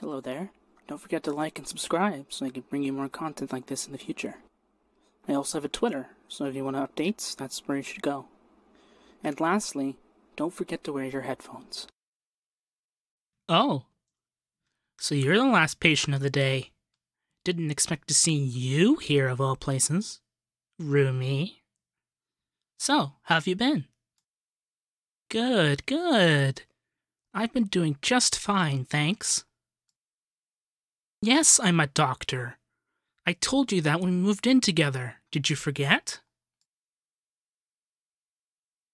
Hello there. Don't forget to like and subscribe so I can bring you more content like this in the future. I also have a Twitter, so if you want updates, that's where you should go. And lastly, don't forget to wear your headphones. Oh. So you're the last patient of the day. Didn't expect to see you here of all places. Roomie. So, how have you been? Good, good. I've been doing just fine, thanks. Yes, I'm a doctor. I told you that when we moved in together. Did you forget?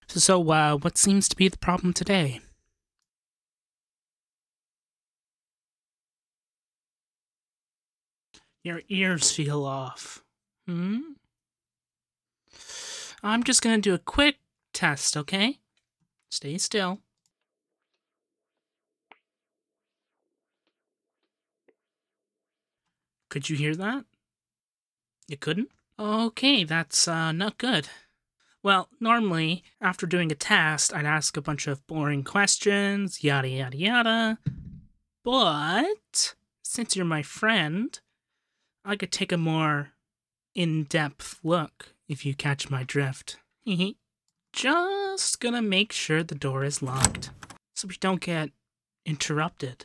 So, uh, what seems to be the problem today? Your ears feel off. Hmm? I'm just gonna do a quick test, okay? Stay still. Could you hear that? You couldn't? Okay, that's uh, not good. Well, normally, after doing a test, I'd ask a bunch of boring questions, yada yada yada. But, since you're my friend, I could take a more in depth look if you catch my drift. Just gonna make sure the door is locked so we don't get interrupted.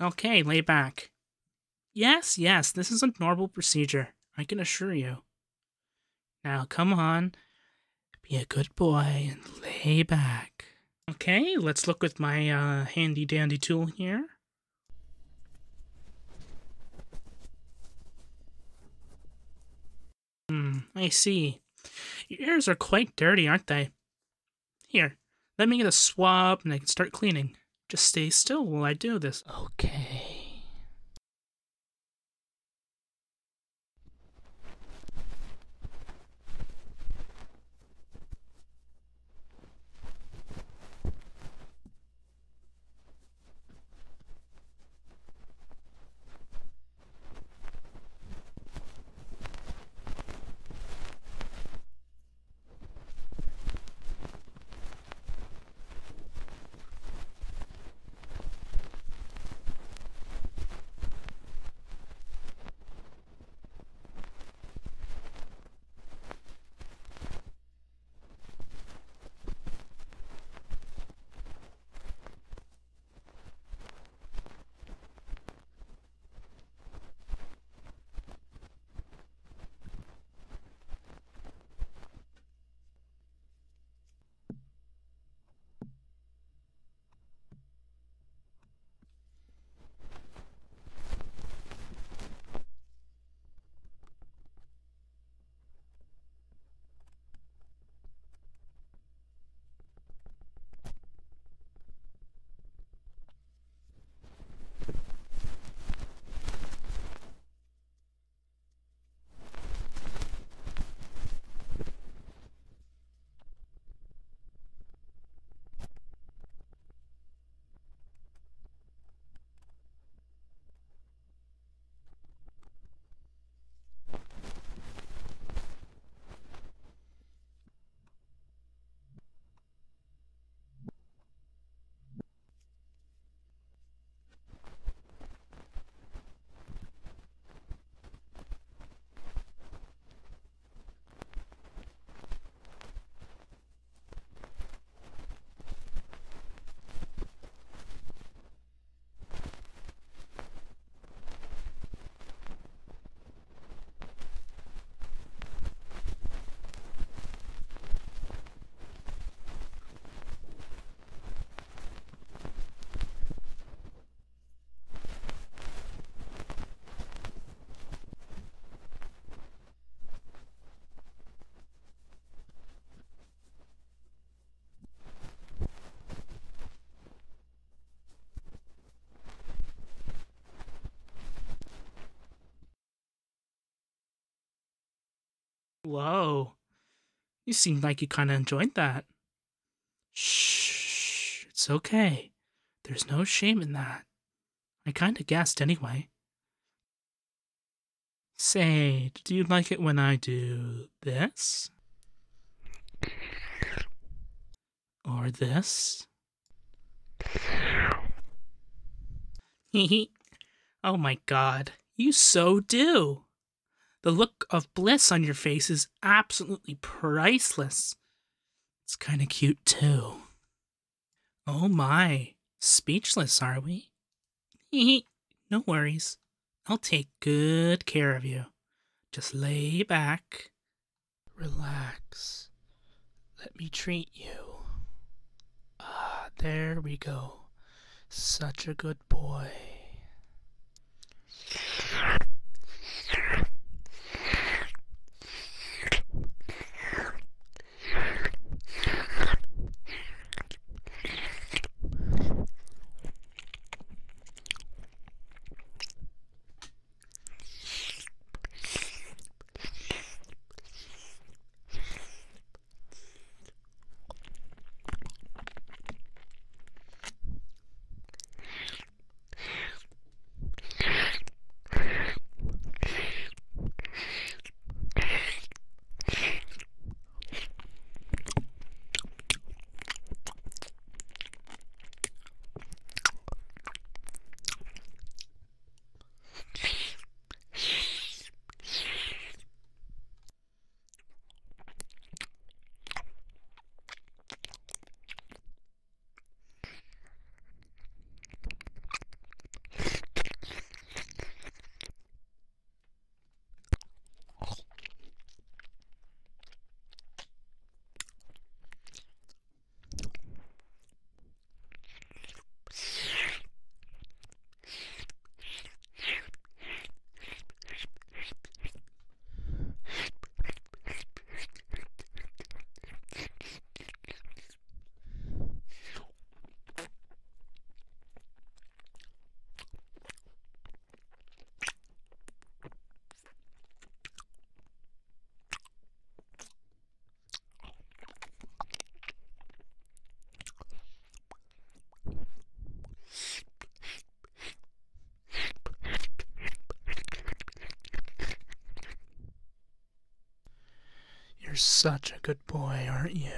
Okay, lay back. Yes, yes, this is a normal procedure, I can assure you. Now, come on, be a good boy and lay back. Okay, let's look with my uh, handy dandy tool here. Hmm, I see. Your ears are quite dirty, aren't they? Here, let me get a swab and I can start cleaning. Just stay still while I do this. Okay. You seemed like you kind of enjoyed that. Shh. It's okay. There's no shame in that. I kind of guessed anyway. Say, do you like it when I do this? Or this? oh my god, you so do. The look of bliss on your face is absolutely priceless. It's kind of cute too. Oh my, speechless are we? no worries. I'll take good care of you. Just lay back, relax. Let me treat you. Ah, there we go. Such a good boy. You're such a good boy, aren't you?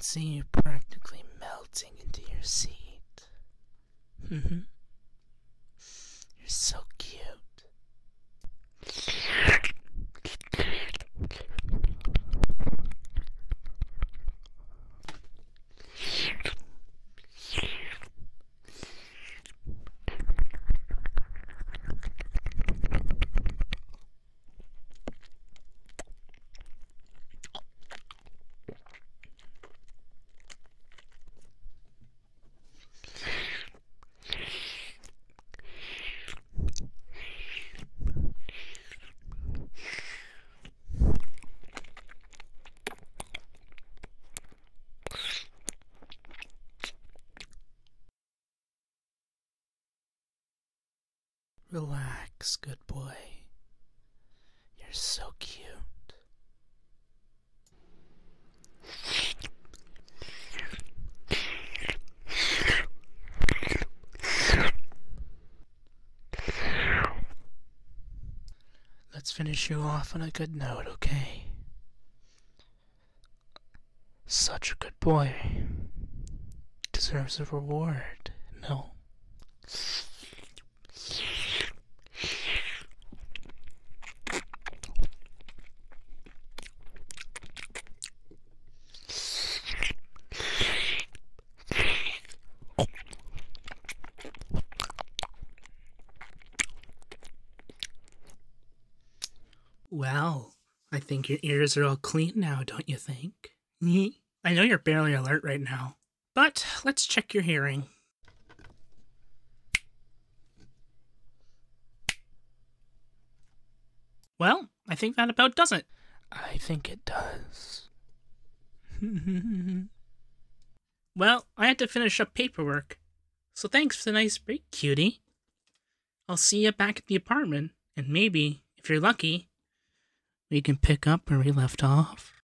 Can see you practically melting into your seat. Mm-hmm. You're Relax, good boy. You're so cute. Let's finish you off on a good note, okay? Such a good boy deserves a reward, no? Well, I think your ears are all clean now, don't you think? I know you're barely alert right now, but let's check your hearing. Well, I think that about does it. I think it does. well, I had to finish up paperwork. So thanks for the nice break, cutie. I'll see you back at the apartment, and maybe, if you're lucky, we can pick up where we left off.